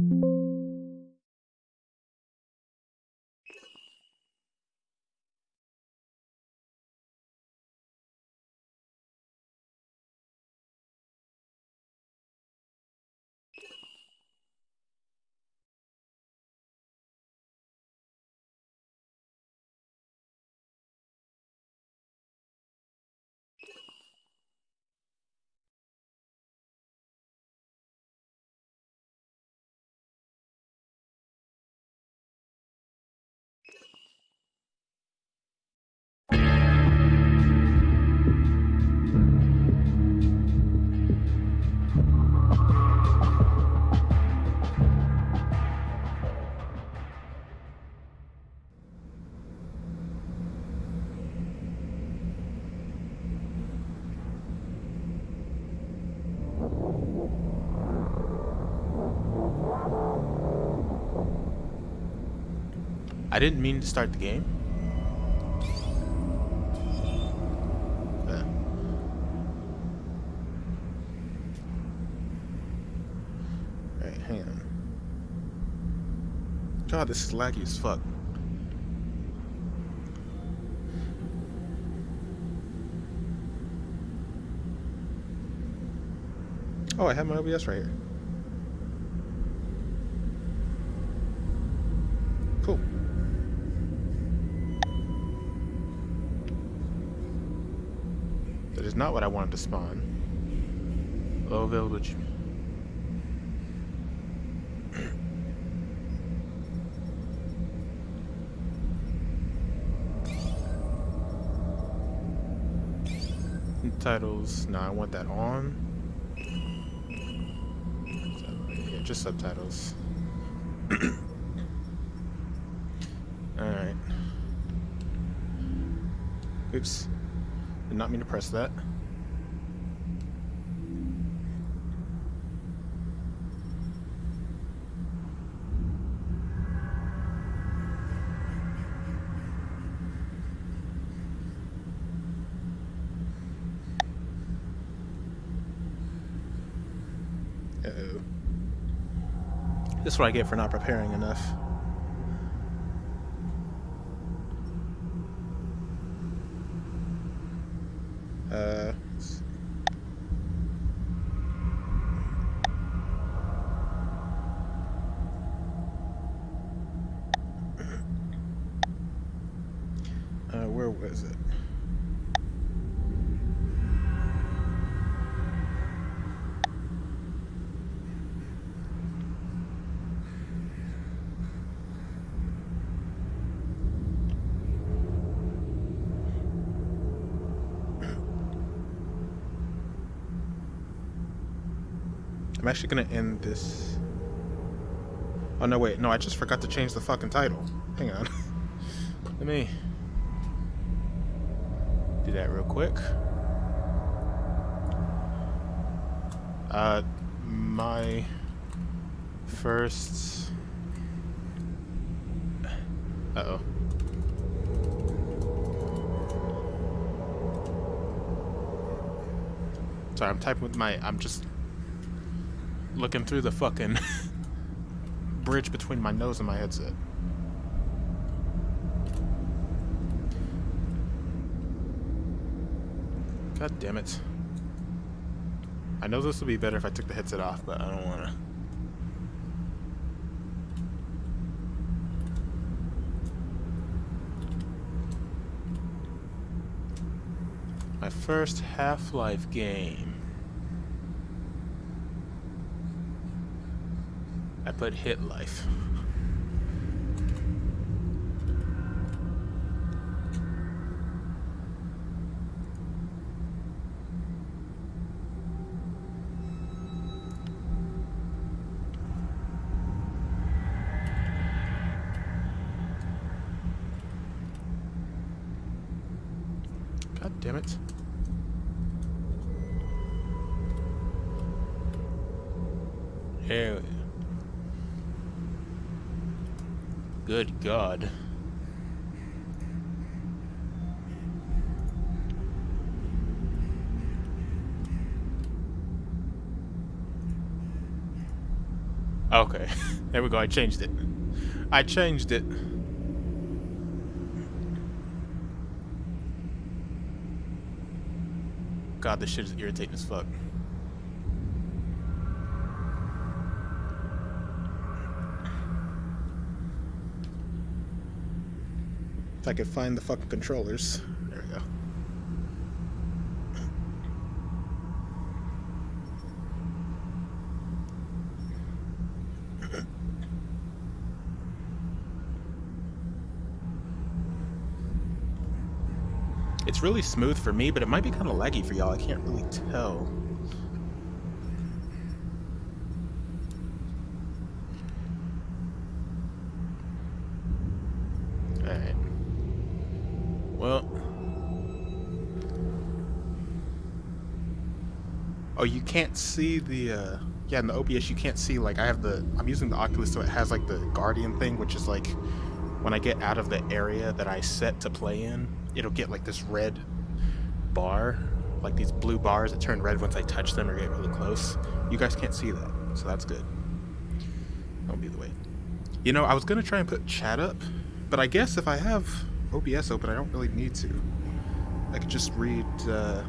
I didn't mean to start the game. God, this is laggy as fuck. Oh, I have my OBS right here. Not what I wanted to spawn. Low village. Titles. No, I want that on. Yeah, just subtitles. Alright. Oops. Did not mean to press that. Uh-oh. This is what I get for not preparing enough. Uh, uh, where was it? Actually gonna end this. Oh no, wait, no, I just forgot to change the fucking title. Hang on. Let me do that real quick. Uh, my first. Uh oh. Sorry, I'm typing with my. I'm just looking through the fucking bridge between my nose and my headset. God damn it. I know this would be better if I took the headset off, but I don't want to. My first Half-Life game. I put hit life. God damn it. There we Good God. Okay, there we go. I changed it. I changed it. God, this shit is irritating as fuck. If I could find the fucking controllers. There we go. It's really smooth for me, but it might be kind of laggy for y'all. I can't really tell. Oh, you can't see the, uh... Yeah, in the OBS you can't see, like, I have the... I'm using the Oculus so it has, like, the Guardian thing, which is, like, when I get out of the area that I set to play in, it'll get, like, this red bar. Like, these blue bars that turn red once I touch them or get really close. You guys can't see that, so that's good. That'll be the way. You know, I was going to try and put chat up, but I guess if I have OBS open, I don't really need to. I could just read, uh,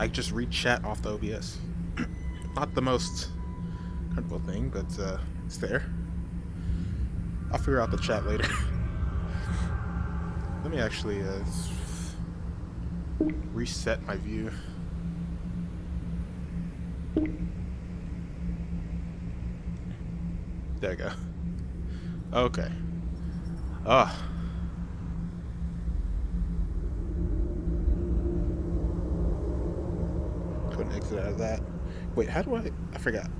I just read chat off the OBS. Not the most comfortable thing, but uh, it's there. I'll figure out the chat later. Let me actually uh, reset my view. There we go. Okay. Ah. Exit out of that. Wait, how do I... I forgot.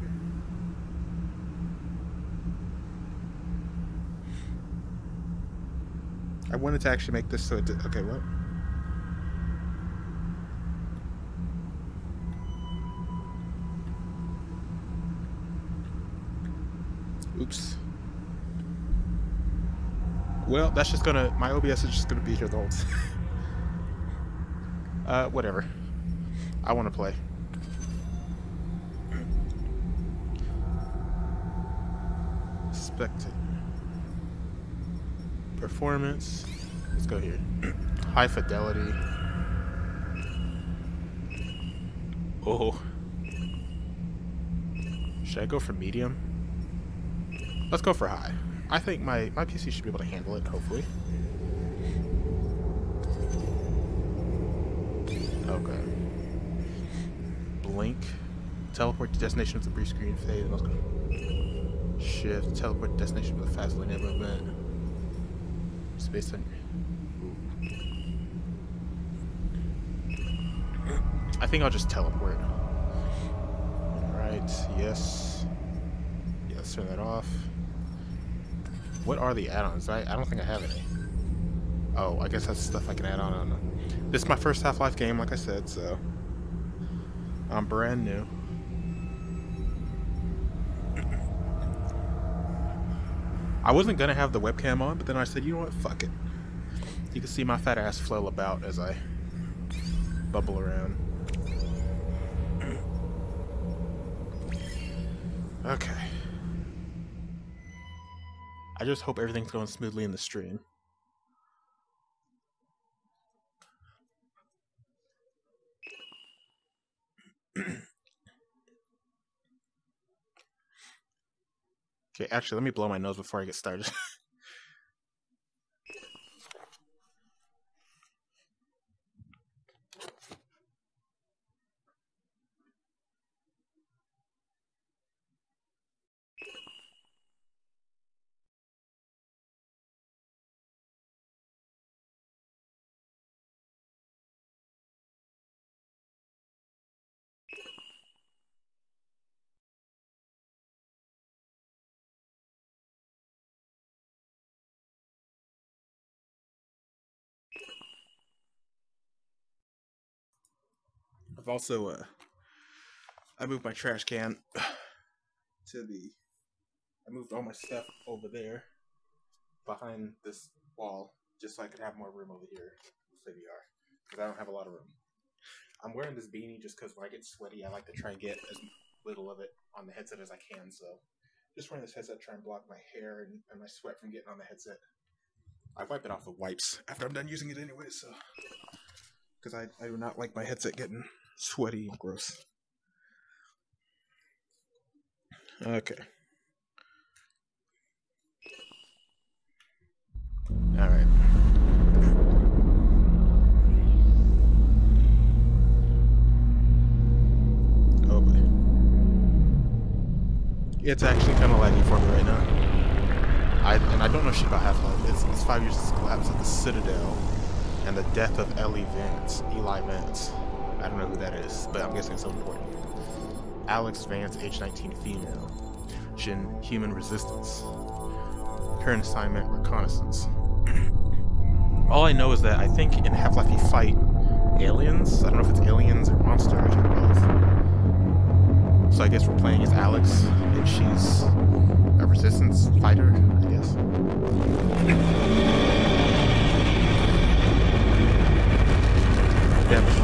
I wanted to actually make this so it did... Okay, what? Oops. Well, that's just gonna... My OBS is just gonna be here the whole time. uh, whatever. I want to play. Spectate. Performance. Let's go here. High fidelity. Oh. Should I go for medium? Let's go for high. I think my, my PC should be able to handle it, hopefully. Okay. Blink. Teleport to destination with the brief screen fade. Shift. Teleport destination with a fast linear movement. Space on. I think I'll just teleport. Alright, yes. Yeah, let's turn that off. What are the add-ons? I, I don't think I have any. Oh, I guess that's stuff I can add on. This is my first Half-Life game, like I said, so... I'm brand new. I wasn't gonna have the webcam on, but then I said, you know what, fuck it. You can see my fat ass flail about as I bubble around. Okay. I just hope everything's going smoothly in the stream. Okay, actually, let me blow my nose before I get started. also uh, I moved my trash can to the. I moved all my stuff over there, behind this wall, just so I could have more room over here with VR, because I don't have a lot of room. I'm wearing this beanie just because when I get sweaty, I like to try and get as little of it on the headset as I can. So just wearing this headset, try and block my hair and, and my sweat from getting on the headset. I wipe it off with wipes after I'm done using it anyway, so because I, I do not like my headset getting sweaty and gross. Okay. All right. Oh boy. It's actually kind of laggy for me right now. I and I don't know shit about Half-Life. It's, it's five years since the collapse of the Citadel and the death of Ellie Vance, Eli Vance. I don't know who that is, but I'm guessing it's so important. Alyx Vance, age 19, female. Shin, human resistance. Current assignment, reconnaissance. All I know is that I think in Half-Life you fight aliens. I don't know if it's aliens or monsters or both. So I guess we're playing as Alyx, and she's a resistance fighter, I guess. Yeah,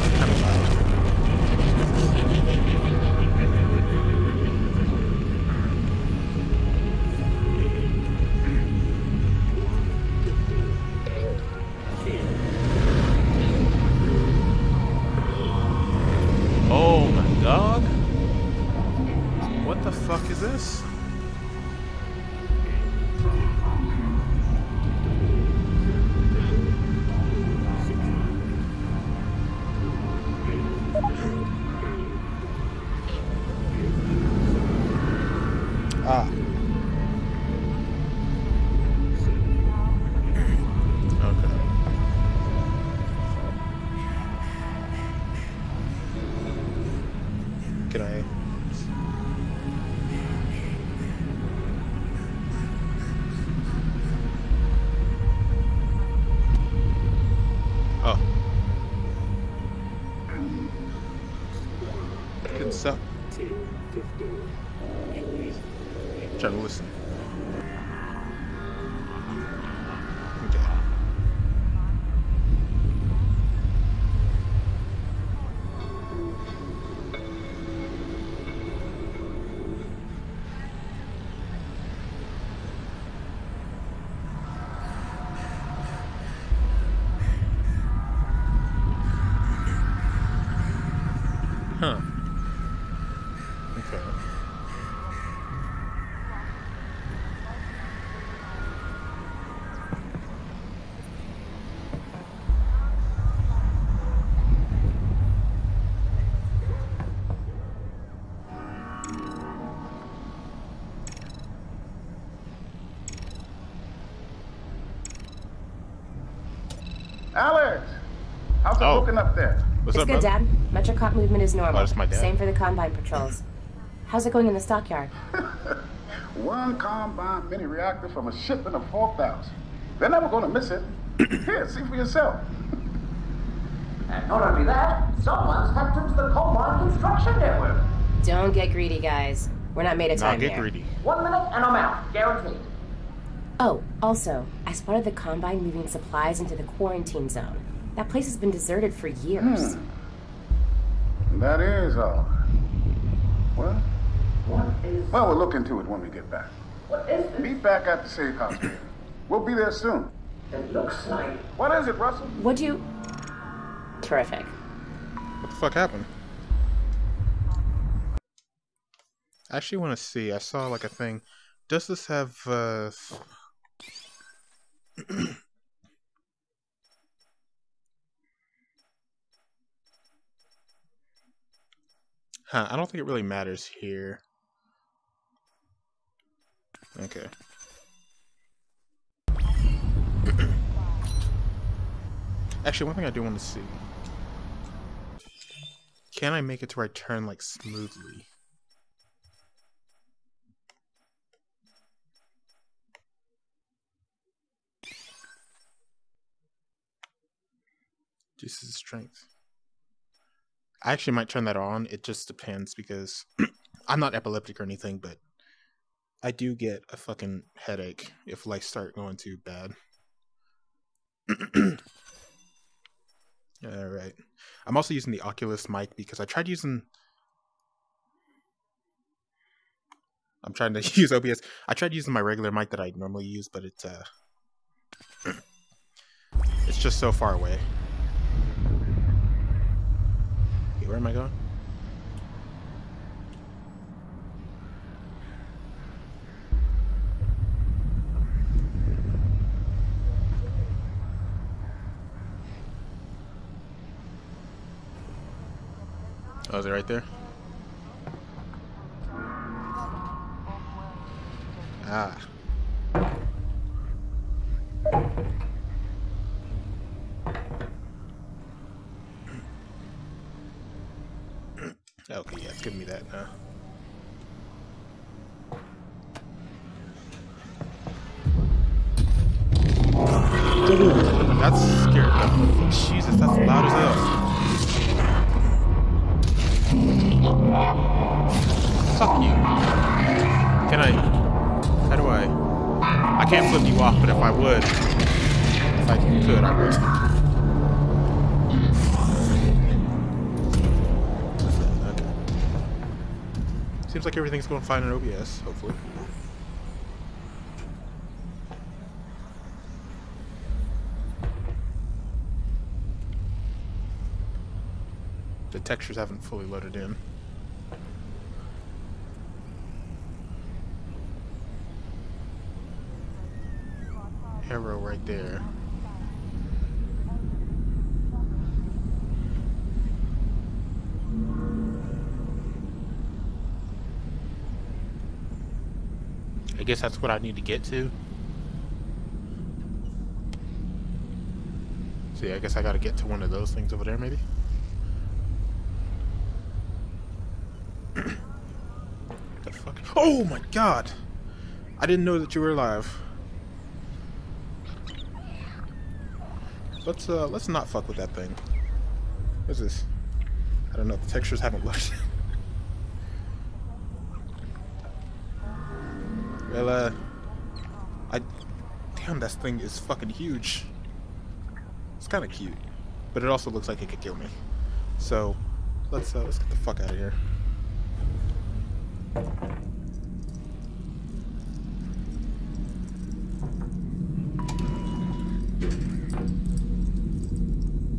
how's it Oh. looking up there? What's it's up, good, brother? Dad. Metrocop movement is normal. Oh, my dad. Same for the Combine patrols. How's it going in the stockyard? One combine mini reactor from a shipment of 4,000. They're never going to miss it. Here, see for yourself. And not only that, someone's hacked into the Combine construction network. Don't get greedy, guys. We're not made of Nah, time get here. greedy. One minute and I'm out, guaranteed. Oh, also, I spotted the Combine moving supplies into the quarantine zone. That place has been deserted for years. That is all. Well, What is. well, we'll look into it when we get back. What is this? Meet back at the safe house. We'll be there soon. It looks like. What is it, Russell? Would you? Terrific. What the fuck happened? I actually want to see. I saw like a thing. Does this have uh Huh, I don't think it really matters here. Okay. Actually, one thing I do want to see. Can I make it to where I turn like smoothly? This is strength. I actually might turn that on. It just depends because I'm not epileptic or anything, but I do get a fucking headache if lights start going too bad. All right. I'm also using the Oculus mic because I tried using I'm trying to use OBS. I tried using my regular mic that I normally use, but it's uh, it's just so far away. Okay, where am I going? Oh, is it right there? Ah. Giving me that now. That's scared. Jesus, that's loud as hell. Fuck you. Can I? How do I? I can't flip you off, but if I would, if I could, I would. Seems like everything's going fine in OBS, hopefully. The textures haven't fully loaded in. Arrow right there. I guess that's what I need to get to. See, I guess I gotta get to one of those things over there, maybe? the fuck? Oh my god! I didn't know that you were alive. Let's uh let's not fuck with that thing. What's this? I don't know, the textures haven't looked. well uh I damn that thing is fucking huge. It's kinda cute. But it also looks like it could kill me. So let's uh let's get the fuck out of here.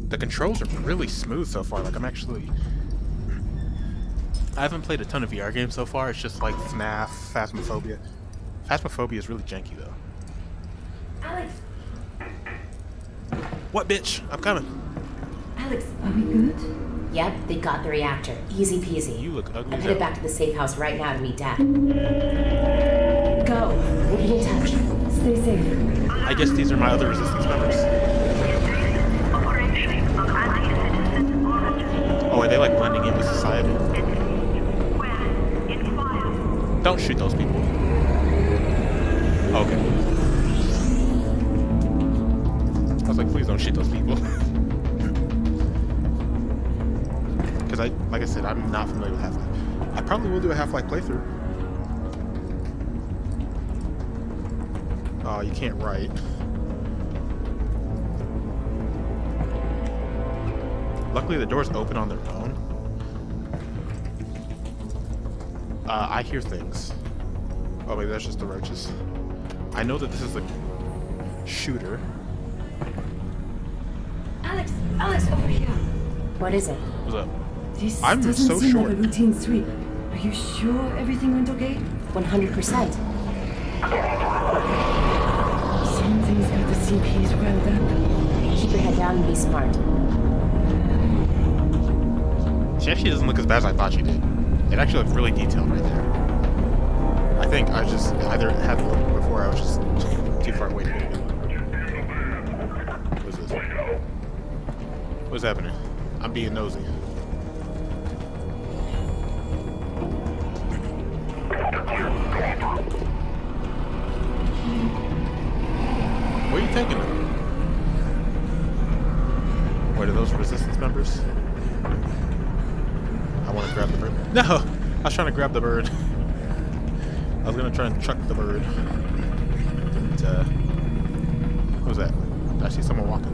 The controls are really smooth so far. Like I'm actually, I haven't played a ton of VR games so far. It's just like FNAF, Phasmophobia. Phasmophobia is really janky though. Alyx, What bitch? I'm coming. Alyx. Are we good? Yep, they got the reactor. Easy peasy. You look ugly I'm headed back to the safe house right now to meet Dad. Go. We'll be in touch. Stay safe. I guess these are my other resistance members. Oh, are they like blending in with society? Don't shoot those people. Okay. I was like, please don't shoot those people. Because I, like I said, I'm not familiar with Half-Life. I probably will do a Half-Life playthrough. Oh, you can't write. Luckily, the doors open on their own. Uh, I hear things. Oh, maybe that's just the roaches. I know that this is a shooter. Alyx, Alyx, over here. What is it? What's up? This I'm doesn't so seem short. like a routine sweep. Are you sure everything went okay? 100%. Something's got the CPs riled up. Keep your head down and be smart. She actually doesn't look as bad as I thought she did. It actually looks really detailed right there. I think I just either had looked before I was just too far away to get it. What's this? What's happening? I'm being nosy. Where are you taking them? What are those resistance members? I want to grab the bird. No! I was trying to grab the bird. I was gonna try and chuck the bird. Uh, what was that? I see someone walking?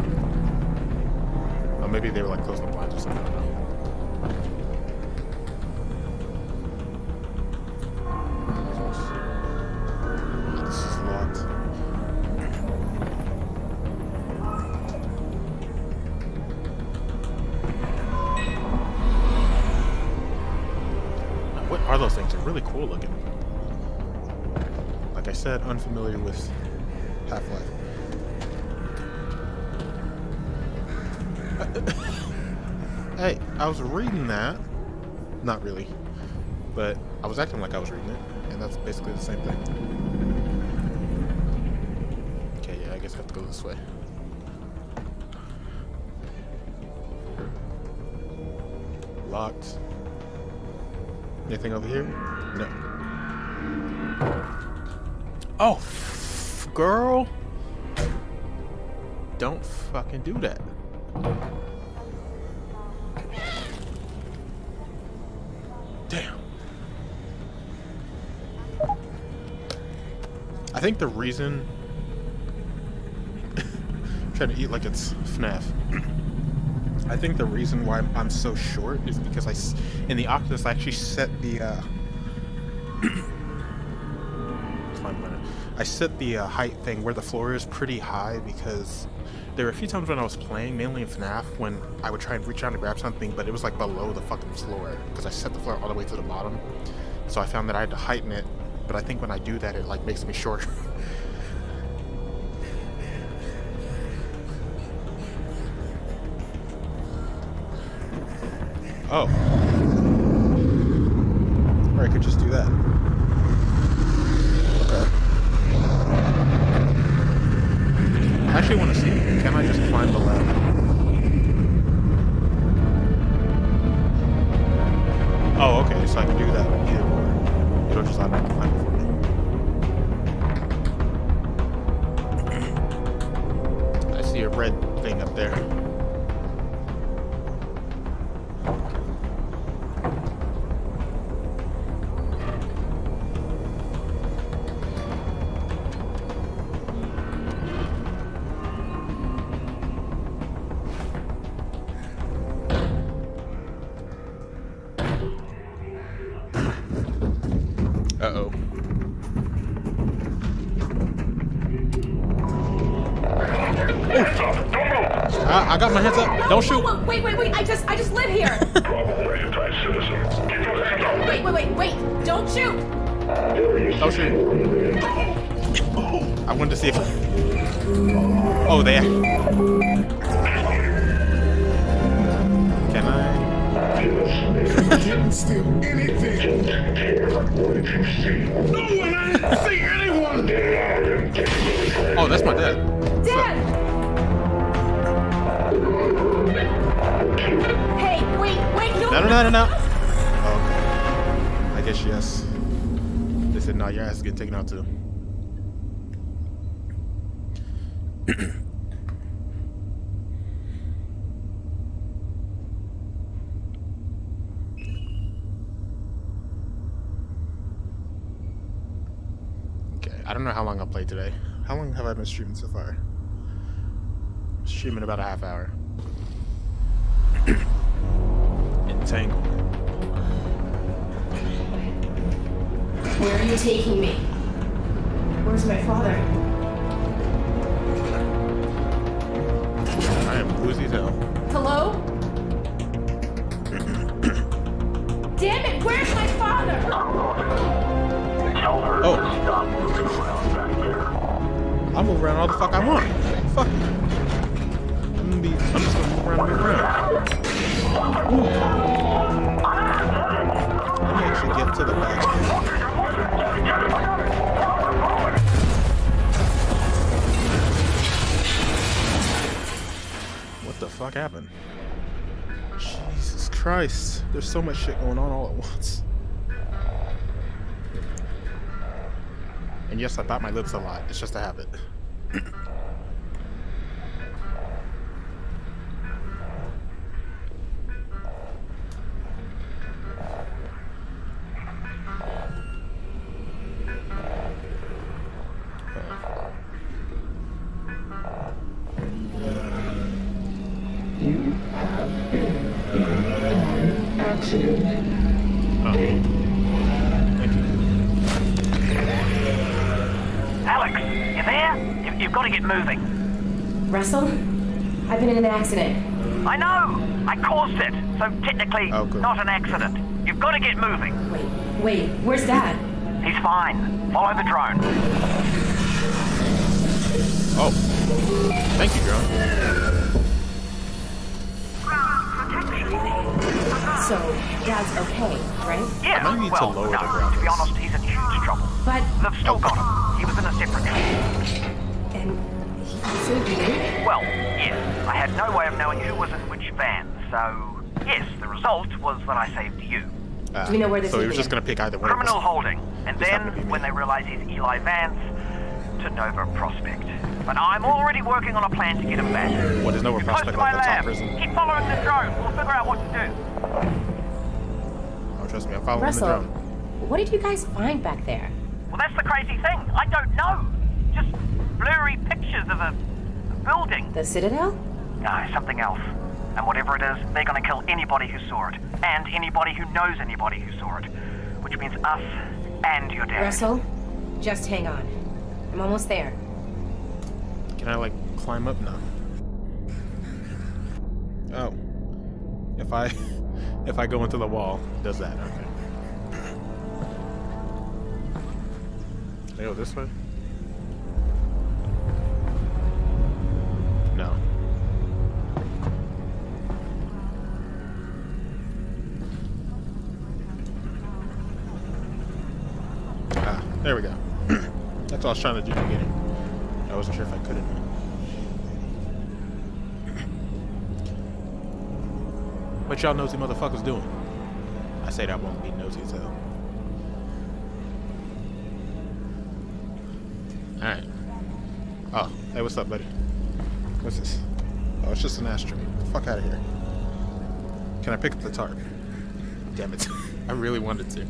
Oh, maybe they were like closing was reading that. Not really. But I was acting like I was reading it, and that's basically the same thing. Okay, yeah, I guess I have to go this way. Locked. Anything over here? No. Oh, girl. Don't fucking do that. Think the reason... trying to eat like it's FNAF. I think the reason why I'm so short is because I, in the Oculus, I actually set the, uh, I set the uh, height thing where the floor is pretty high because there were a few times when I was playing, mainly in FNAF, when I would try and reach out to grab something, but it was like below the fucking floor because I set the floor all the way to the bottom. So I found that I had to heighten it, but I think when I do that, it like makes me shorter. oh. I wanted to see if. Oh, there. Can I? didn't steal anything. No one, I didn't see anyone. Oh, that's my dad. Dad! Hey, wait, wait, no! No, no, no, no, no. Oh, okay. I guess yes. They said, no, your ass is getting taken out too. okay, I don't know how long I'll play today. How long have I been streaming so far? Streaming about a half hour. Entangled. Where are you taking me? Where's my father? I am woozy as hell. Hello? Damn it, where's my father? Oh. I'll move around all the fuck I want. Fuck it. I'm gonna be. I'm just gonna move around and move around. Ooh. Let me actually get to the back. What the fuck happened? Jesus Christ. There's so much shit going on all at once. And yes, I bite my lips a lot. It's just a habit. I've been in an accident. I know! I caused it, so technically Oh, not an accident. You've got to get moving. Wait, Wait, where's Dad? He's fine. Follow the drone. Oh. Thank you, drone. So, Dad's okay, right? Yeah, might need to well, lower no, the graphics. to be honest, he's in huge trouble. But, They've still oh. got him. He was in a separate train. and you? Well, yes, I had no way of knowing who was in which van, so yes, the result was that I saved you. Uh, Do we know where this So he is was just gonna pick either one Criminal holding, and then, happened to be me. when they realize he's Eli Vance, to Nova Prospekt. But I'm already working on a plan to get him back. What is Nova You're Prospekt to my like the top lab. prison? Keep following the drone. We'll figure out what to do. Oh, trust me, I'm following the Russell, drone. what did you guys find back there? Well, that's the crazy thing. I don't know. Just blurry pictures of a, a building. The Citadel? No, something else. And whatever it is, they're gonna kill anybody who saw it. And anybody who knows anybody who saw it. Which means us and your dad. Russell, just hang on. I'm almost there. Can I like climb up now? Oh. If I if I go into the wall, it does that, okay. Can I go this way? There we go. That's what I was trying to do to get it. I wasn't sure if I could or not. What y'all nosy motherfuckers doing? I say that won't be nosy as hell. Alright. Oh, hey, what's up, buddy? What's this? Oh, it's just an ashtray. Fuck out of here. Can I pick up the tarp? Damn it. I really wanted to.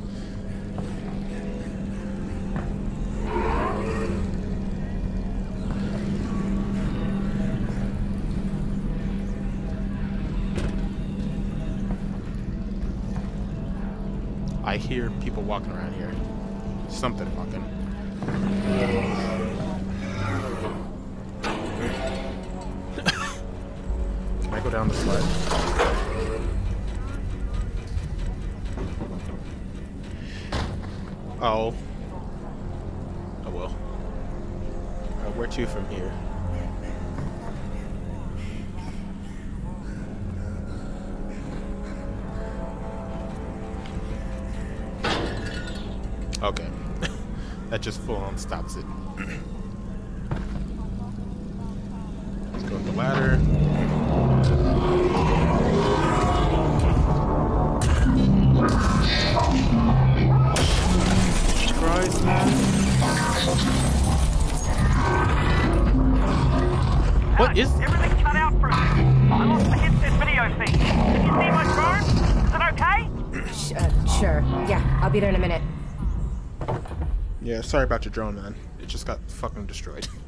I hear people walking around here. Something. Can I go down the slide? Oh. Oh well. Uh, where to from here? Just full on stops it. Let's go with the ladder. Sorry about your drone, man. It just got fucking destroyed.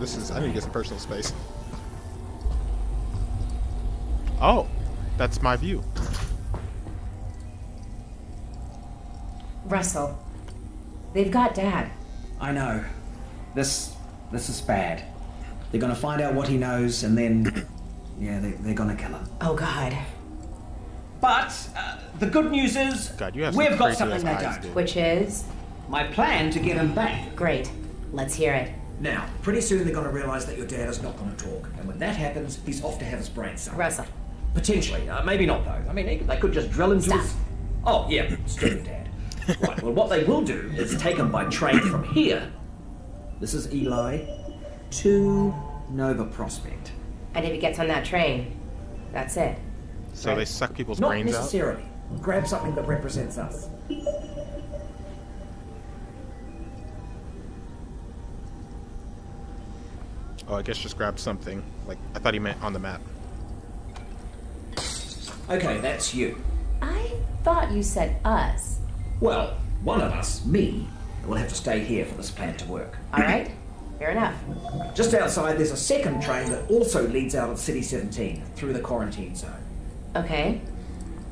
this is. I need to get some personal space. Oh, that's my view. Russell, they've got Dad. I know. This this is bad. They're gonna find out what he knows, and then yeah, they, they're gonna kill him. Oh, God. But uh, the good news is God, you have we've got something they ass eyes, don't. Which is? My plan to get him back. Great. Let's hear it. Now, pretty soon they're going to realise that your dad is not going to talk, and when that happens, he's off to have his brain sucked. Russell. Potentially, uh, maybe not though. I mean, they, they could just drill into Stop. his. Oh yeah, stupid dad. right. Well, what they will do is take him by train from here. This is Eli to Nova Prospekt. And if he gets on that train, that's it. So they suck people's Not brains out. Not necessarily. Grab something that represents us. Oh, I guess just grab something. Like I thought he meant on the map. Okay, that's you. I thought you said us. Well, one of us, me, will have to stay here for this plan to work. All right? Fair enough. Just outside, there's a second train that also leads out of City 17 through the quarantine zone. Okay.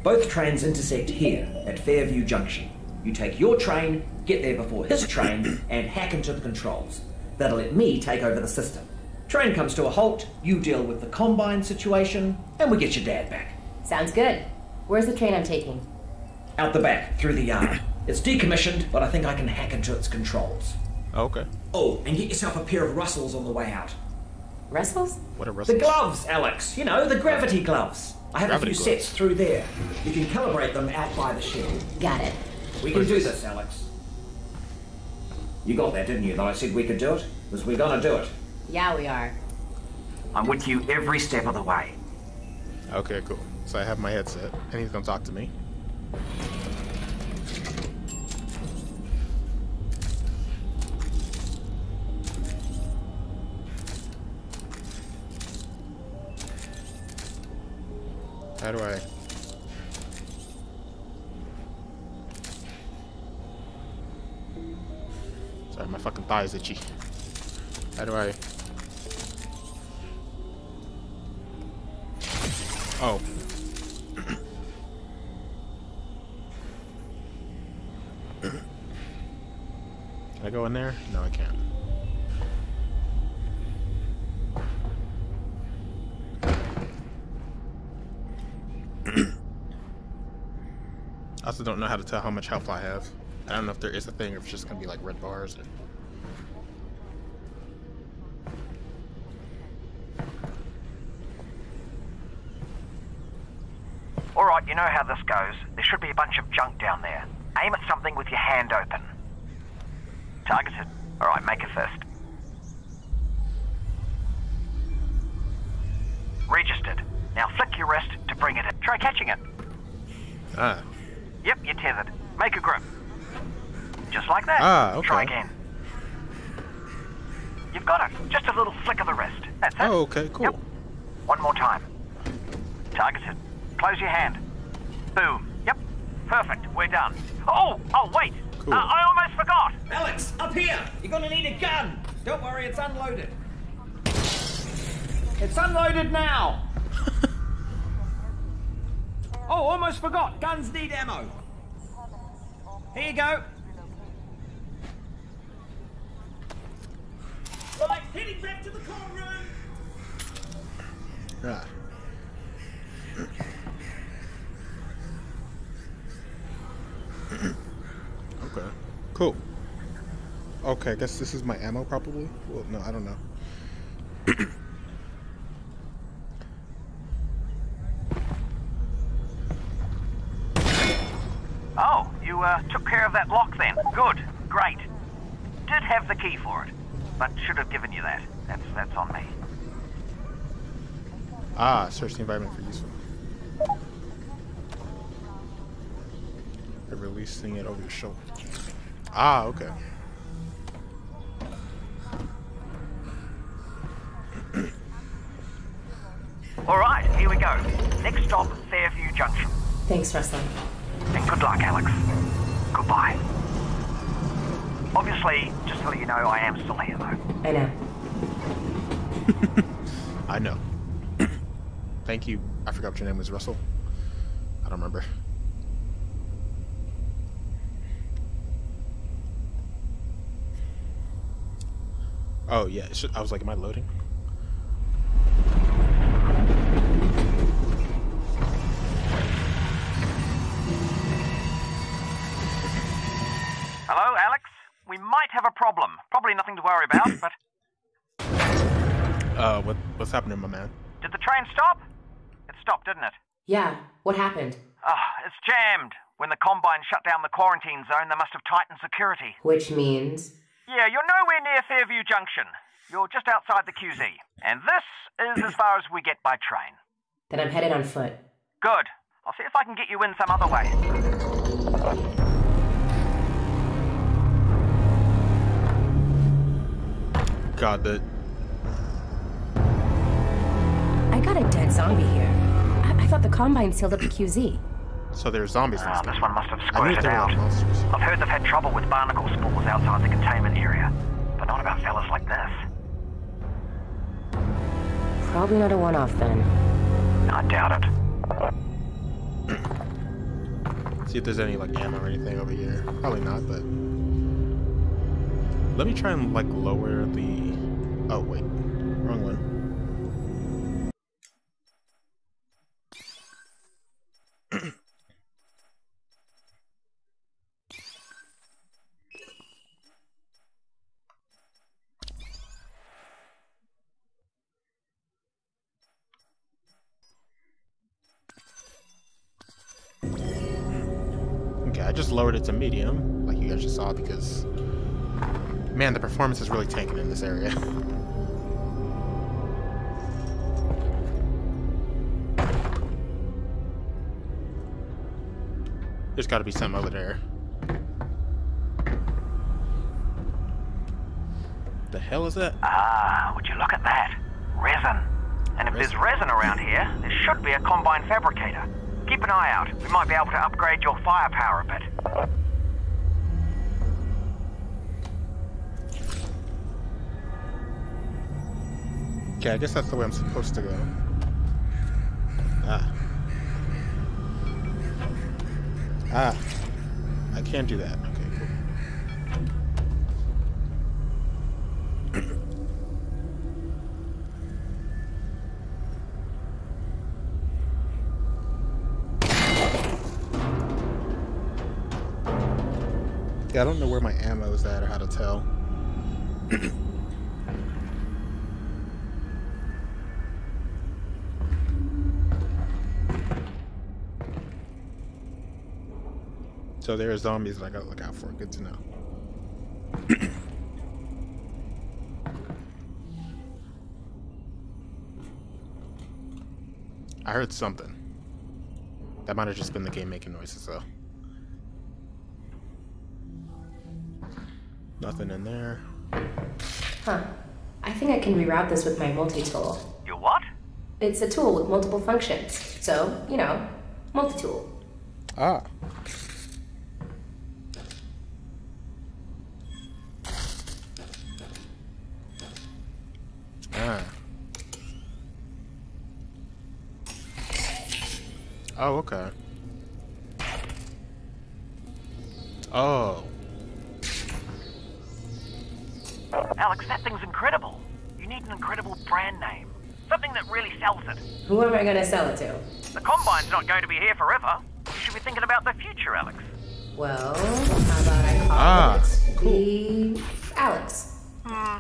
Both trains intersect here at Fairview Junction. You take your train, get there before his train, and hack into the controls. That'll let me take over the system. Train comes to a halt, you deal with the combine situation, and we get your dad back. Sounds good. Where's the train I'm taking? Out the back, through the yard. It's decommissioned, but I think I can hack into its controls. Okay. Oh, and get yourself a pair of Russells on the way out. Russell's? What are a The gloves, Alyx. You know, the gravity gloves. I have Gravity a few gloves. sets through there. You can calibrate them out by the shed. Got it. We can do this, Alyx. You got that, didn't you? That I said we could do it? Was we're gonna do it? Yeah, we are. I'm with you every step of the way. Okay, cool. So I have my headset, and he's gonna talk to me. How do I? Sorry, my fucking thigh is itchy. How do I? Oh. Can I go in there? No, I can't. I also don't know how to tell how much health I have. I don't know if there is a thing or if it's just gonna be like red bars. Or... Alright, you know how this goes. There should be a bunch of junk down there. Aim at something with your hand open. Targeted. Alright, make a fist. Registered. Now flick your wrist to bring it in. Try catching it. Ah. Yep, you're tethered. Make a grip. Just like that. Ah, okay. Try again. You've got it. Just a little flick of the wrist. That's it. Oh, okay, cool. Yep. One more time. Targeted. Close your hand. Boom. Yep. Perfect. We're done. Oh, oh, wait. Cool. Uh, I almost forgot. Alyx, up here! You're gonna need a gun! Don't worry, it's unloaded. It's unloaded now! oh, almost forgot. Guns need ammo. Here you go. Right, heading back to the car room. Ah. okay. Cool. Okay, I guess this is my ammo probably? Well, no, I don't know. Oh, you uh, took care of that lock then. Good. Great. Did have the key for it, but should have given you that. That's that's on me. Ah, search the environment for useful. By releasing it over your shoulder. Ah, okay. All right, here we go. Next stop, Fairview Junction. Thanks, Russell. And good luck, Alyx. Goodbye. Obviously, just so you know, I am still here, though. I know. I know. Thank you. I forgot what your name was, Russell. I don't remember. Oh yeah, I was like, am I loading? Happening, my man? Did the train stop? It stopped, didn't it? Yeah, what happened? Ah, it's jammed. When the Combine shut down the quarantine zone, they must have tightened security. Which means. Yeah, you're nowhere near Fairview Junction. You're just outside the QZ. And this is as far as we get by train. Then I'm headed on foot. Good. I'll see if I can get you in some other way. God, the got a dead zombie here. I, I thought the Combine sealed up the QZ. so there's zombies in Ah, this this one must have I knew squirted there were out. monsters. I've heard they've had trouble with barnacle spores outside the containment area. But not about fellas like this. Probably not a one off then. I doubt it. See if there's any like ammo or anything over here. Probably not, but let me try and like lower the. Oh wait, wrong one. I just lowered it to medium, like you guys just saw, because man, the performance is really tanking in this area. There's got to be something over there. The hell is that? Ah, would you look at that? Resin. And if there's resin around here, there should be a combine fabricator. Keep an eye out. We might be able to upgrade your firepower a bit. Okay, I guess that's the way I'm supposed to go. Ah. Ah. I can't do that. I don't know where my ammo is at or how to tell. So there are zombies that I gotta look out for. Good to know. I heard something. That might have just been the game making noises, though. Nothing in there. Huh. I think I can reroute this with my multi tool. You what? It's a tool with multiple functions. So, you know, multi tool. Ah. Ah. Who am gonna sell it to? The Combine's not going to be here forever. You should be thinking about the future, Alyx. Well, how about I call Ah, it the Alyx? Hmm.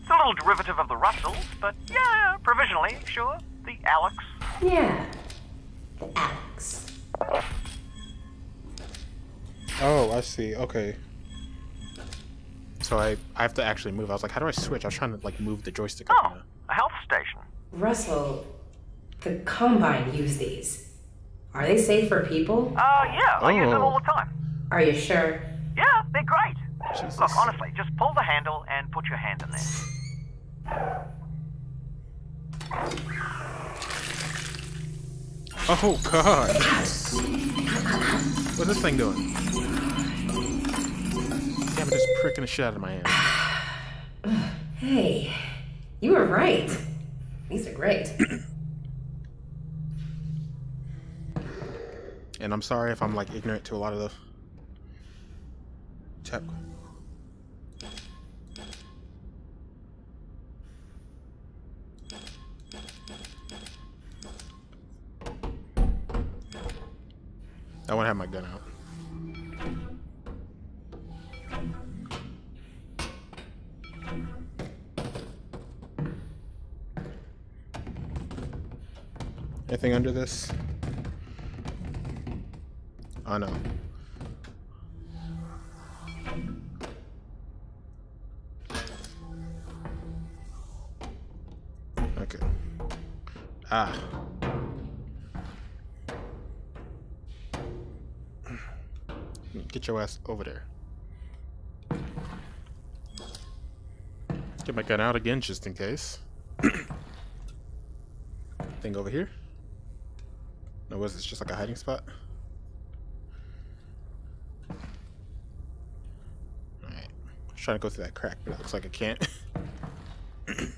It's a little derivative of the Russells, but yeah, provisionally, sure. The Alyx. Yeah, the Alyx. Oh, I see. Okay. So I I have to actually move. I was like, how do I switch? I was trying to like move the joystick. Oh, you a health station. Russell, the Combine use these. Are they safe for people? Uh, yeah, I use them Oh. all the time. Are you sure? Yeah, they're great. Jesus. Look, honestly, just pull the handle and put your hand in there. Oh god. What's this thing doing? Damn it, just pricking the shit out of my hand. Hey, you were right. These are great. And I'm sorry if I'm like ignorant to a lot of the tech. I want to have my gun out. Anything under this? Oh know. Okay. Ah. Get your ass over there. Get my gun out again just in case. Thing over here? No, was this just like a hiding spot? Alright. I was trying to go through that crack, but it looks like I can't.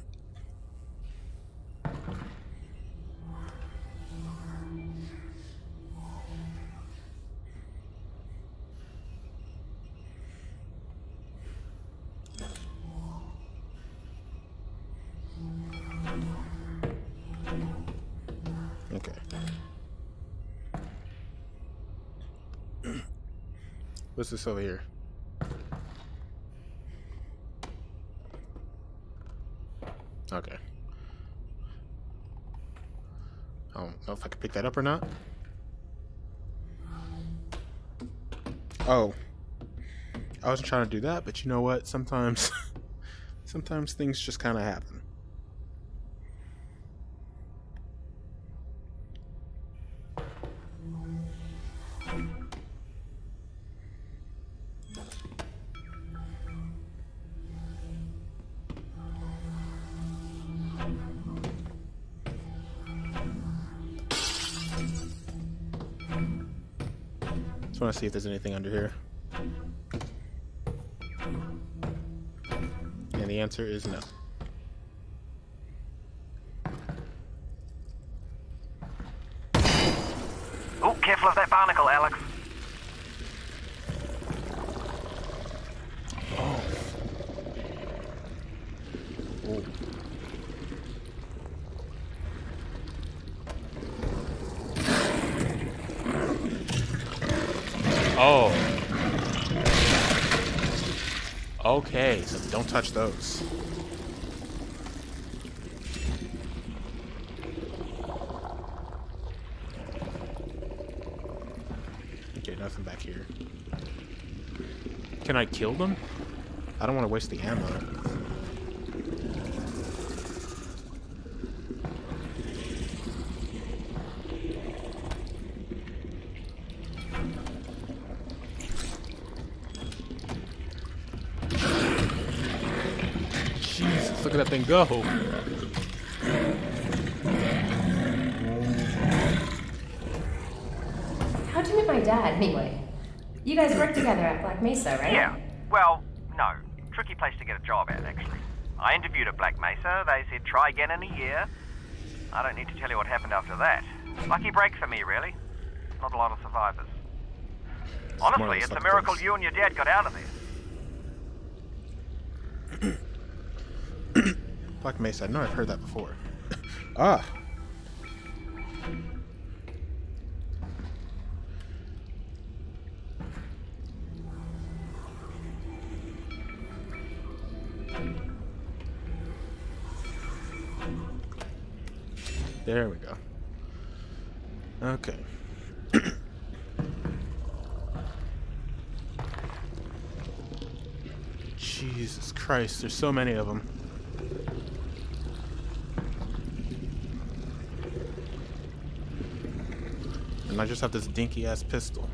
Okay. What's this over here? Okay. I don't know if I can pick that up or not. Oh. I wasn't trying to do that, but you know what? Sometimes sometimes things just kind of happen. See if there's anything under here. And the answer is no. Oh, careful of that barnacle, Alyx. Oh. Oh. Okay, so don't touch those. Okay, nothing back here. Can I kill them? I don't want to waste the ammo. Jesus, look at that thing go. How'd you meet my dad, anyway? You guys work together at Black Mesa, right? Yeah. Well, no. Tricky place to get a job at, actually. I interviewed at Black Mesa. They said try again in a year. I don't need to tell you what happened after that. Lucky break for me, really. Not a lot of survivors. Honestly, it's a miracle you and your dad got out of there. Black Mesa, I know I've heard that before. ah. There we go. Okay. Jesus Christ, there's so many of them. I just have this dinky ass pistol.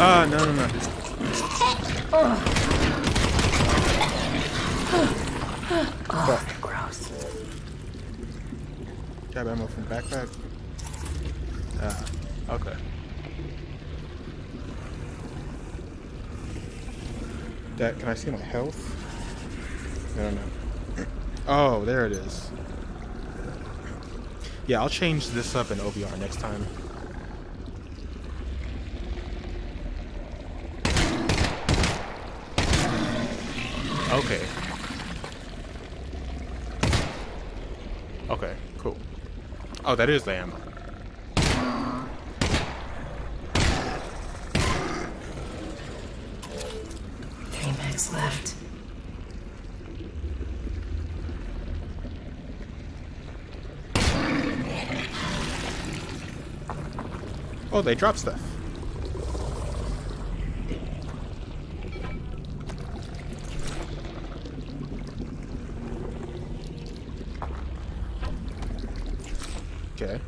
Ah, no, no, no. Fuck. Gross. Grab ammo from backpack. Ah, okay. Dad, can I see my health? I don't know. Oh, there it is. Yeah, I'll change this up in OVR next time. Okay. Okay, cool. Oh, that is the ammo. Oh, they drop stuff. Okay.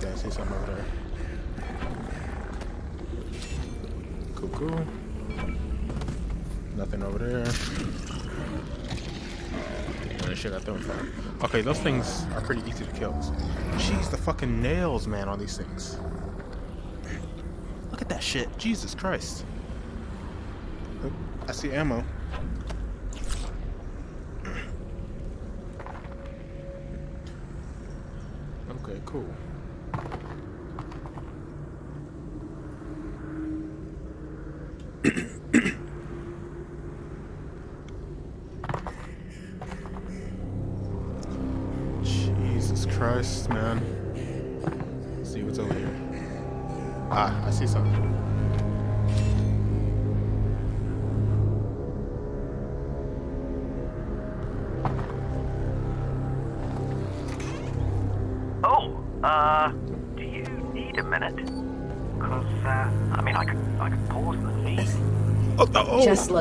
Did I see something over there? Cool, cool. Nothing over there. And shit I throw fire. Those things are pretty easy to kill. Jeez, the fucking nails, man, on these things. Look at that shit. Jesus Christ. Oh, I see ammo.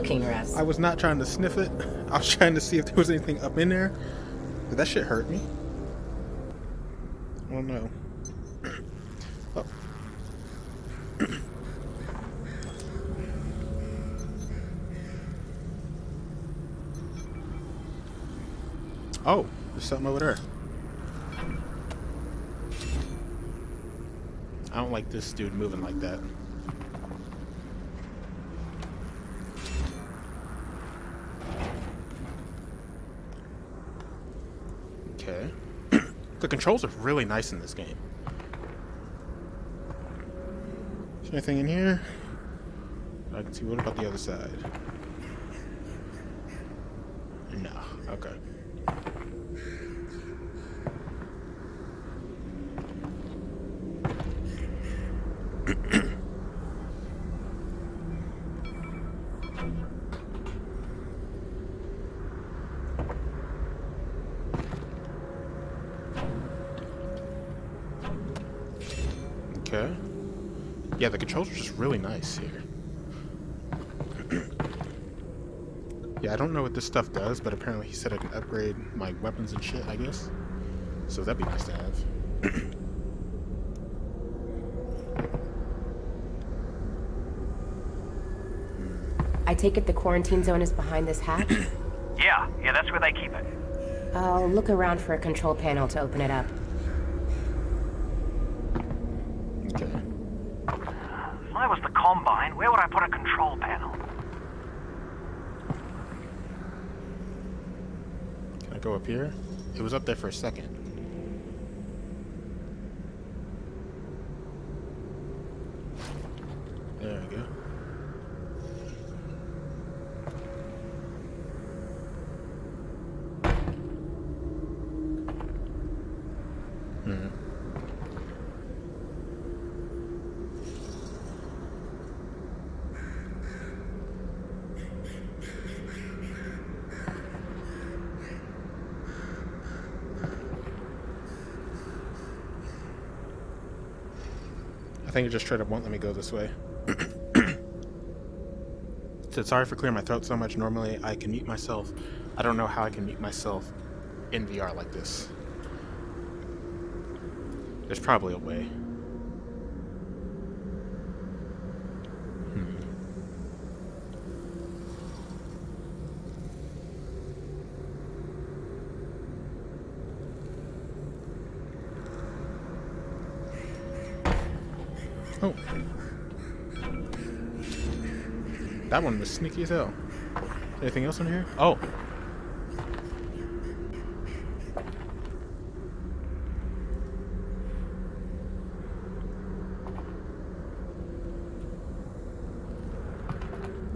Looking. I was not trying to sniff it. I was trying to see if there was anything up in there. Did that shit hurt me? Oh no. Oh. Oh, there's something over there. I don't like this dude moving like that. Okay. the controls are really nice in this game. Is there anything in here? I can see. What about the other side? No. Okay. Okay. Yeah, the controls are just really nice here. yeah, I don't know what this stuff does, but apparently he said I can upgrade my weapons and shit, I guess. So that'd be nice to have. I take it the quarantine zone is behind this hatch? Yeah, yeah, that's where they keep it. I'll look around for a control panel to open it up. Okay. If I was the Combine, where would I put a control panel? Can I go up here? It was up there for a second. There we go. Hmm. I think it just straight up won't let me go this way. Said sorry for clearing my throat so much. Normally I can mute myself. I don't know how I can mute myself in VR like this. There's probably a way. Hmm. Oh. That one was sneaky as hell. Anything else in here? Oh.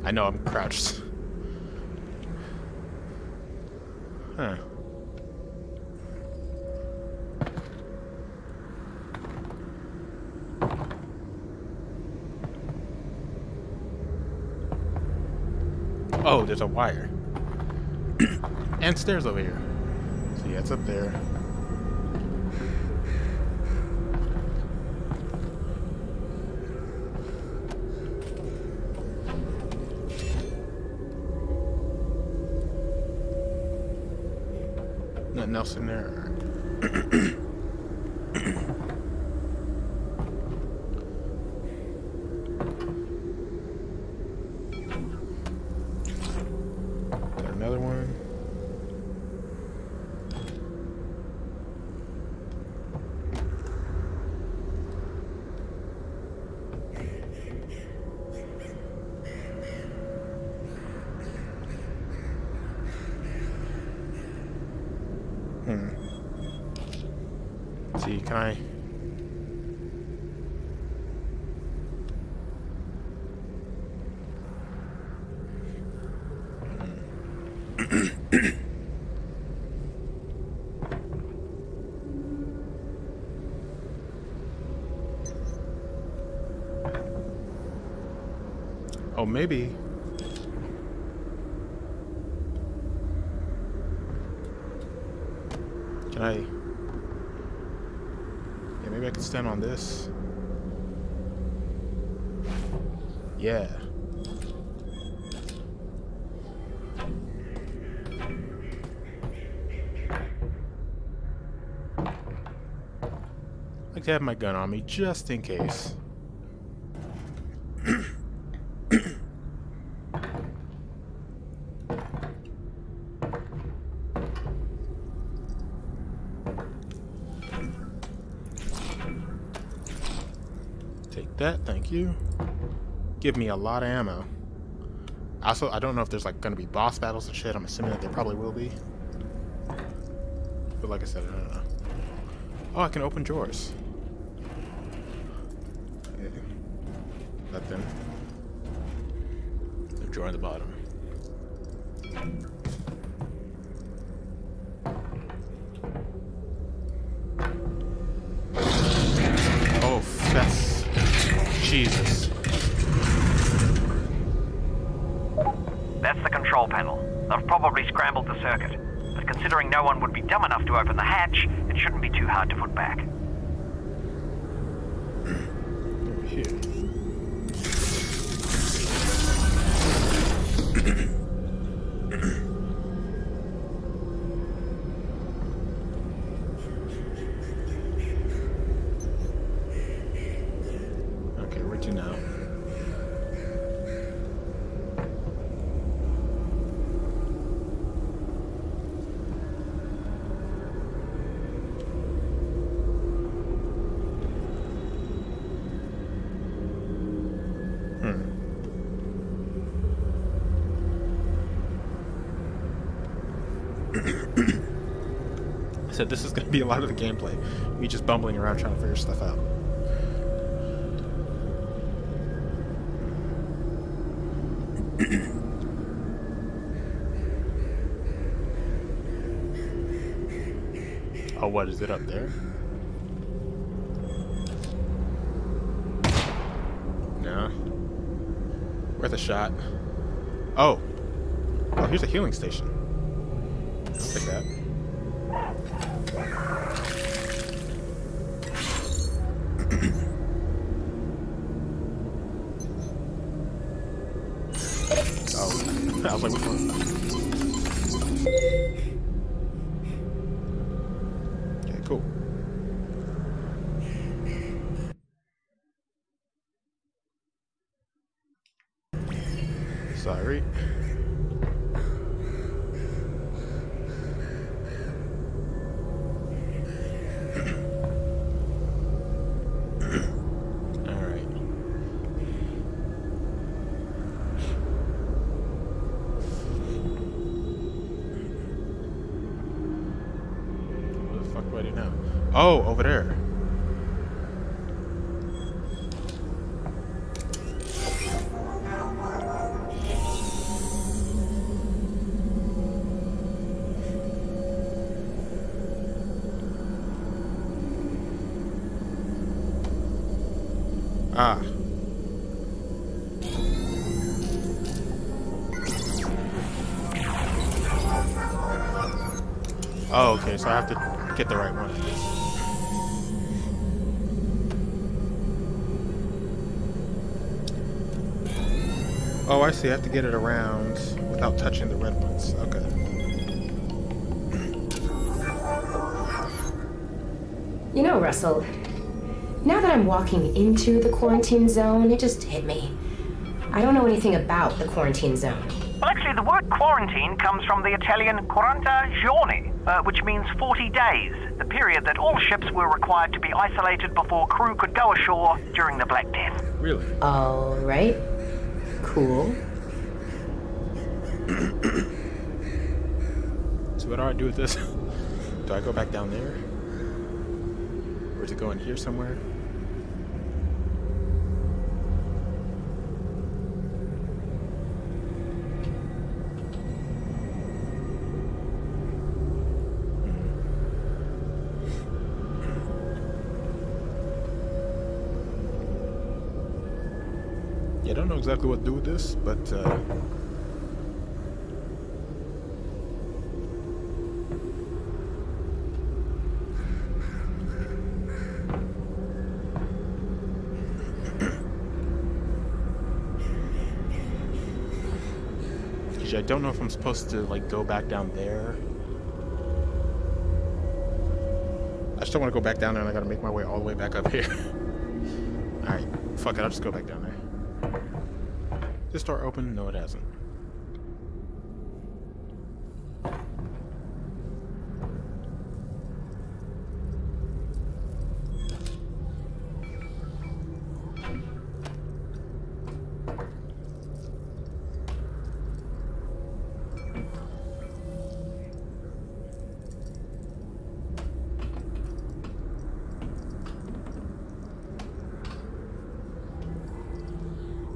I know I'm crouched. Huh. Oh, there's a wire. and stairs over here. So yeah, it's up there. Nothing else in there. Got another one. Hmm. Oh, maybe. Can I? Yeah, maybe I can stand on this. Yeah. I like to have my gun on me just in case. Thank you. Give me a lot of ammo. Also, I don't know if there's like gonna be boss battles and shit. I'm assuming that there probably will be. But like I said, I don't know. Oh, I can open drawers. Yeah. Nothing. The drawer on the bottom. Oh, that's Jesus. That's the control panel. They've probably scrambled the circuit. But considering no one would be dumb enough to open the hatch, it shouldn't be too hard to put back. Over here. okay, where to now? Hmm. I said this is going to be a lot of the gameplay. Me just bumbling around trying to figure stuff out. oh, what is it up there? No. Worth a shot. Oh. Oh, here's a healing station. Oh, over there. Ah. Oh, okay, so I have to get the right one. Oh, I see. I have to get it around without touching the red ones. Okay. You know, Russell, now that I'm walking into the quarantine zone, it just hit me. I don't know anything about the quarantine zone. Well, actually, the word quarantine comes from the Italian quaranta giorni, uh, which means 40 days, the period that all ships were required to be isolated before crew could go ashore during the Black Death. Really? All right. Cool. So what do I do with this? do I go back down there? Or is it going here somewhere? But uh, I don't know if I'm supposed to like go back down there. I still want to go back down there and I gotta make my way all the way back up here. Alright, fuck it, I'll just go back down there. This door open? No, it hasn't.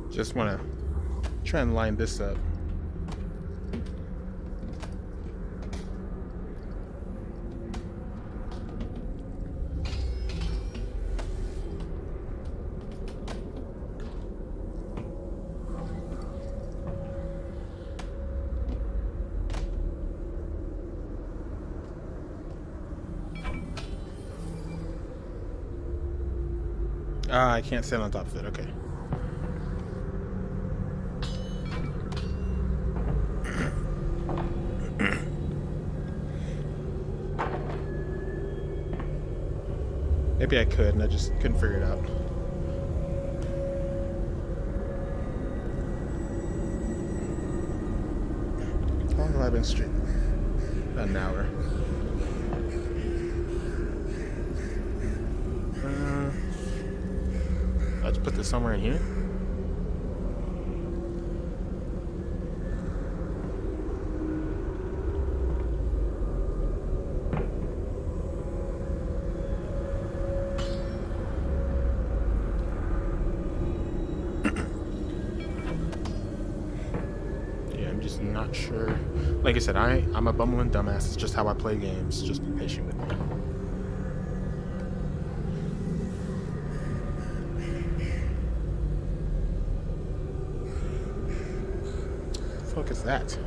Just want to try and line this up. Ah, I can't stand on top of it. Okay. Maybe I could, and I just couldn't figure it out. How long have I been streaming? About an hour. Uh, let's put this somewhere in here. Yeah, I'm just not sure. Like I said, I, I'm a bumbling dumbass. It's just how I play games. Just be patient with me. Fuck is that?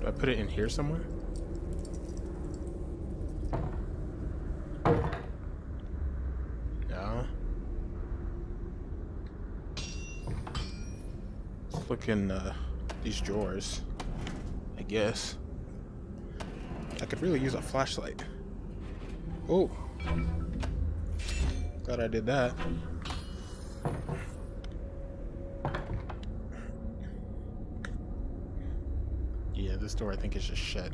Do I put it in here somewhere? No. Let's look in uh, these drawers. I guess. I could really use a flashlight. Oh. Glad I did that. Yeah, this door I think is just shut.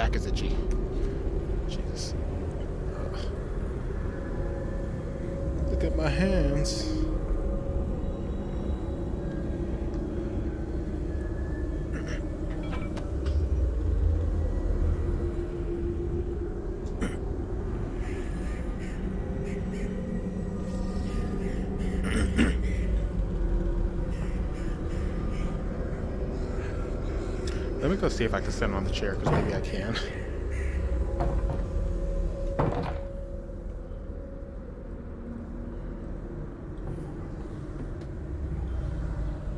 back is itchy. Jesus. Ugh. Look at my hands. Let me go see if I can sit on the chair, because maybe I can.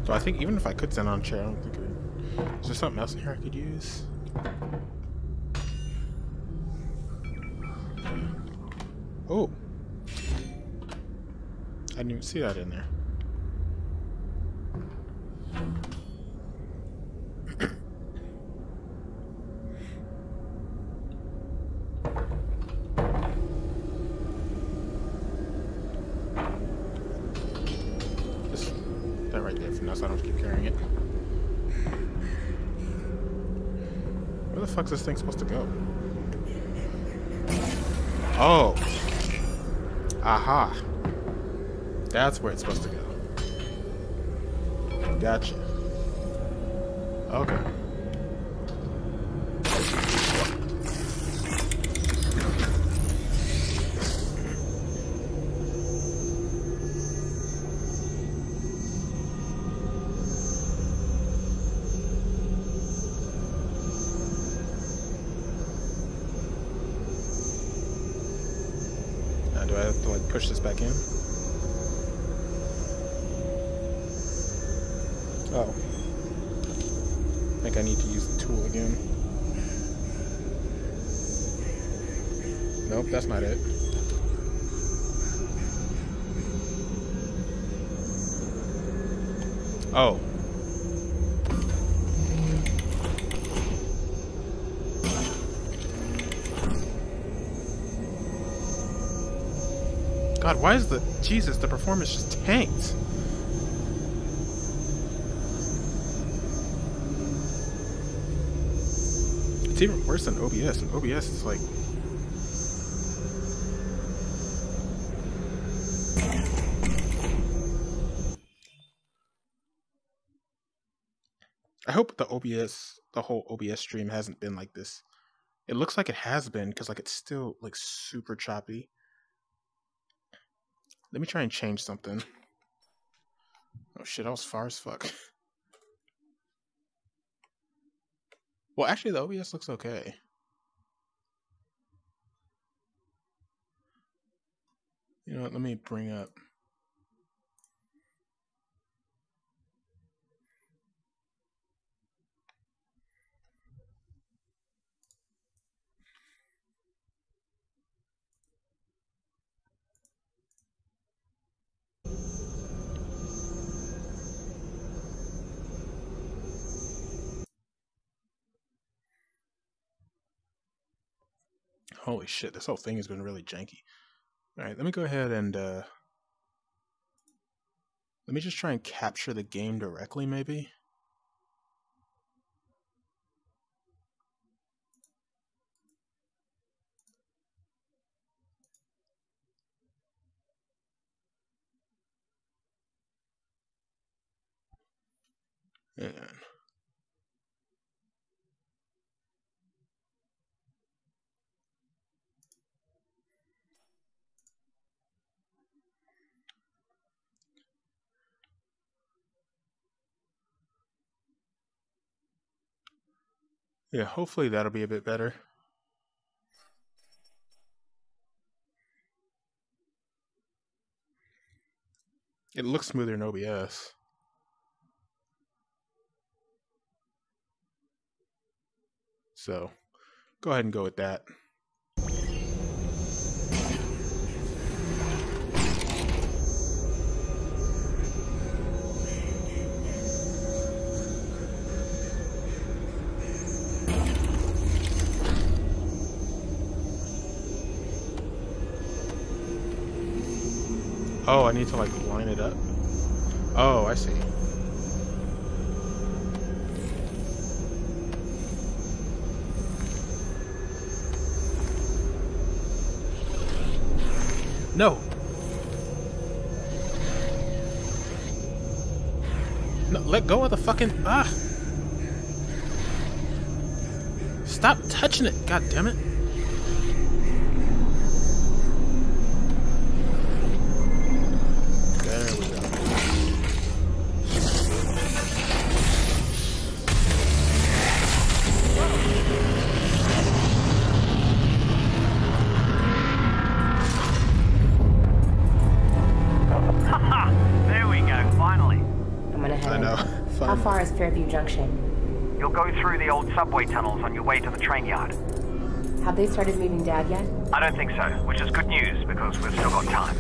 So I think even if I could sit on a chair, I don't think it would... Is there something else in here I could use? Oh. I didn't even see that in there. Just that right there for now so I don't keep carrying it. Where the fuck's this thing supposed to go? Oh. Aha. That's where it's supposed to go. Gotcha. Push this back in? Oh. I think I need to use the tool again. Nope, that's not it. Oh. God, why is the Jesus the performance just tanked? It's even worse than OBS. And OBS is like I hope the OBS, the whole OBS stream hasn't been like this. It looks like it has been because like it's still like super choppy. Let me try and change something. Oh shit, I was far as fuck. Well, actually, the OBS looks okay. You know what? Let me bring up. Holy shit, this whole thing has been really janky. Alright, let me go ahead and uh let me just try and capture the game directly maybe. And Yeah, hopefully that'll be a bit better. It looks smoother in OBS. So, go ahead and go with that. Oh, I need to like line it up. Oh, I see. No. No, let go of the fucking... Ah! Stop touching it, god damn it. They started moving Dad yet? I don't think so, which is good news because we've still got time.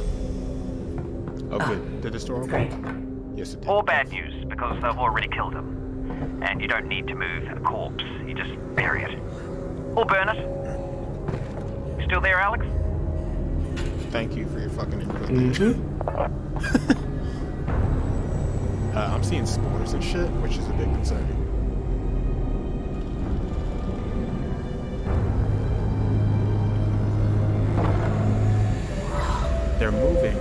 Oh good. Did the store open? Great. Yes it did. Or bad news because they've already killed him. And you don't need to move a corpse, you just bury it. Or burn it. You still there, Alyx? Thank you for your fucking input. Mm-hmm. uh, I'm seeing spores and shit, which is a big concern. They're moving.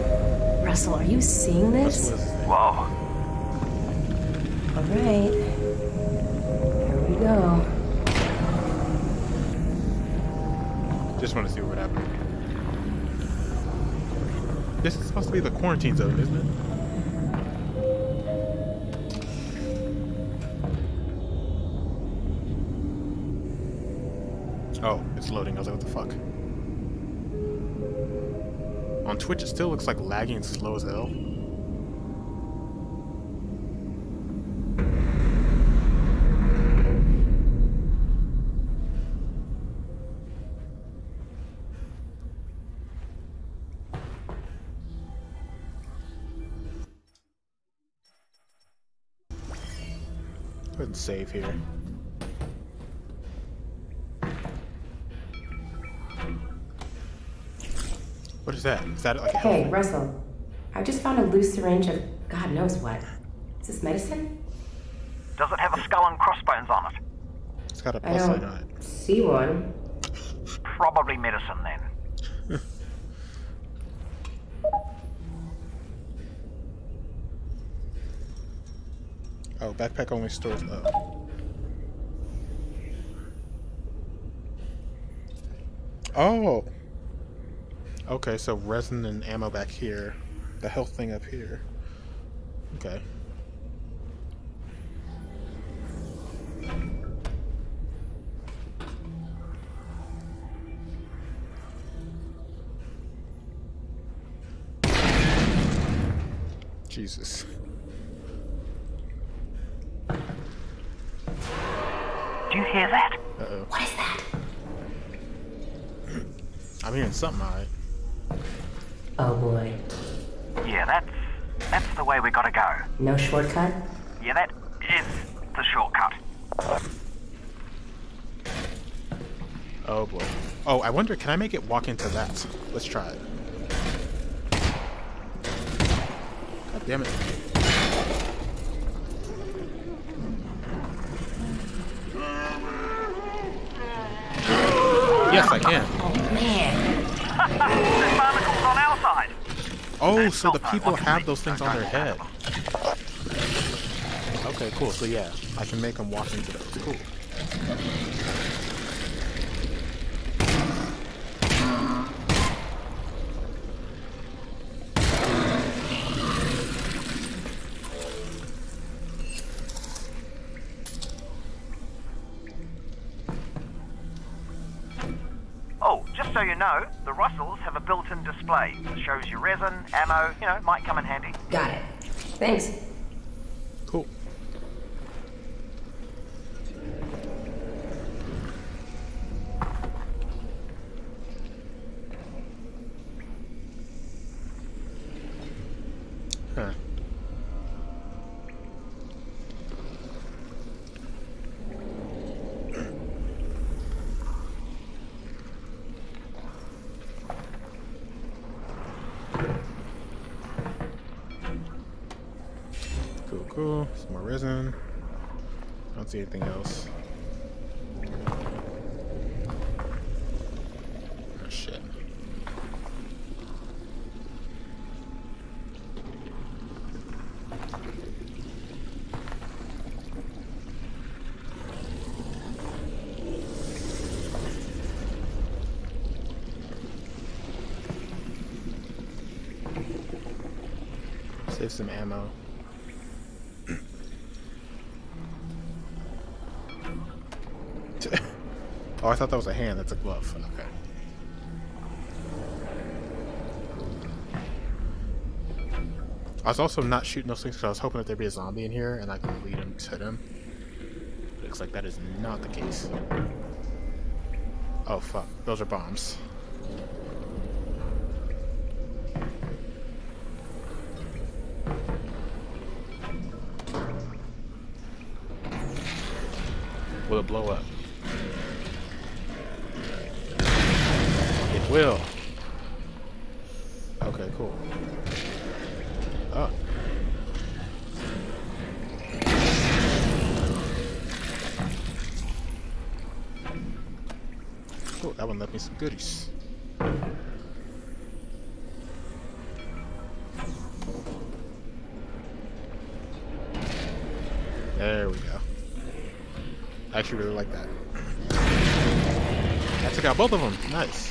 Russell, are you seeing this? Wow. All right. Here we go. Just want to see what would happen. This is supposed to be the quarantine zone, isn't it? Oh, it's loading. I was like, what the fuck? On Twitch, it still looks like laggy and slow as hell. Save here. What is that? Is that like a Hey, health- Russell. I just found a loose syringe of God knows what. Is this medicine? Does it have a skull and crossbones on it? It's got a plus sign don't on it. see one. Probably medicine then. Oh, backpack only stores. Oh. Oh. Okay, so resin and ammo back here. The health thing up here. Okay. Jesus. Do you hear that? Uh-oh. What is that? I'm hearing something, alright. Oh boy. Yeah, that's that's the way we gotta go. No shortcut? Yeah, that is the shortcut. Oh boy. Oh, I wonder, can I make it walk into that? Let's try it. God damn it. Yes, I can. There's barnacles on our side. Oh, so the people have those things on their head. Okay, cool. So yeah, I can make them walk into those. Cool. That shows you resin, ammo, you know, might come in handy. Got it. Thanks. Cool. Huh. Cool, cool. Some more resin. Don't see anything else. Oh shit. Save some ammo. oh, I thought that was a hand. That's a glove. Okay. I was also not shooting those things because I was hoping that there'd be a zombie in here and I could lead him to them. Looks like that is not the case. Oh fuck, those are bombs. Will blow up? It will. Okay, cool. Oh. Cool, that one left me some goodies. Really like that. I took out both of them. Nice.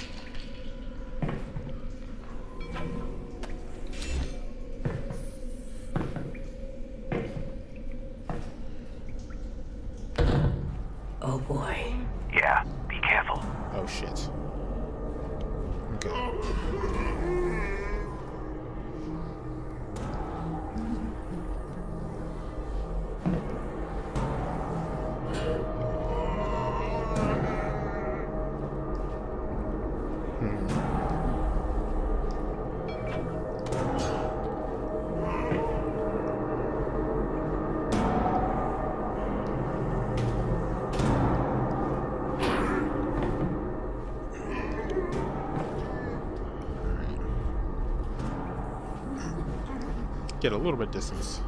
Get a little bit distance.